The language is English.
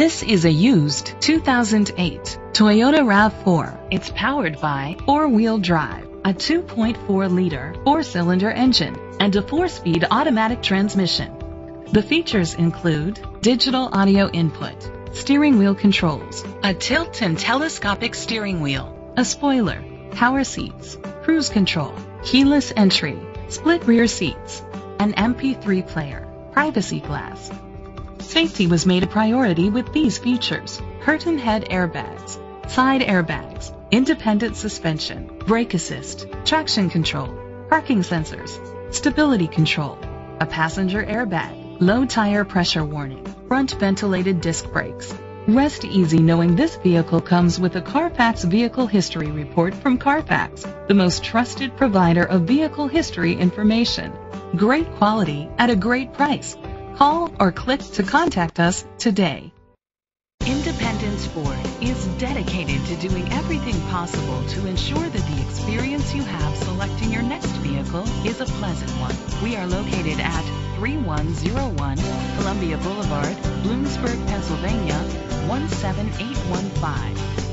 This is a used 2008 Toyota RAV4. It's powered by four-wheel drive, a 2.4-liter four-cylinder engine, and a four-speed automatic transmission. The features include digital audio input, steering wheel controls, a tilt and telescopic steering wheel, a spoiler, power seats, cruise control, keyless entry, split rear seats, an MP3 player, privacy glass. Safety was made a priority with these features. Curtain head airbags, side airbags, independent suspension, brake assist, traction control, parking sensors, stability control, a passenger airbag, low tire pressure warning, front ventilated disc brakes. Rest easy knowing this vehicle comes with a Carfax Vehicle History Report from Carfax, the most trusted provider of vehicle history information. Great quality at a great price. Call or click to contact us today. Independence Ford is dedicated to doing everything possible to ensure that the experience you have selecting your next vehicle is a pleasant one. We are located at 3101 Columbia Boulevard, Bloomsburg, Pennsylvania 17815.